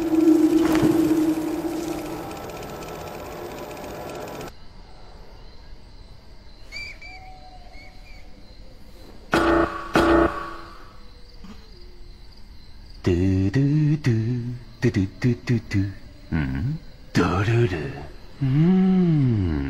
ドゥドゥドゥドゥドゥドゥドゥドゥ。ドゥドゥドゥドゥドゥドゥ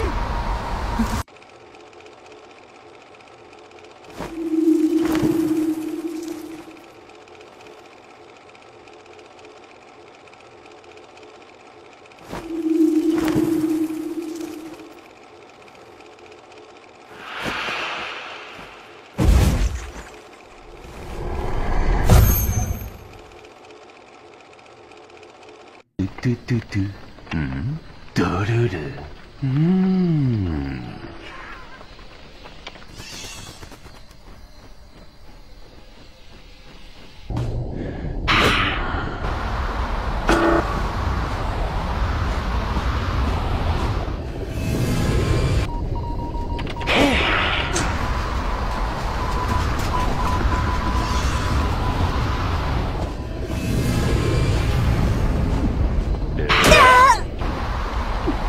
do do do. do Do do do. Mm.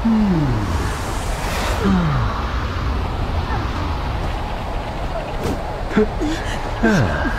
Hmm. ah.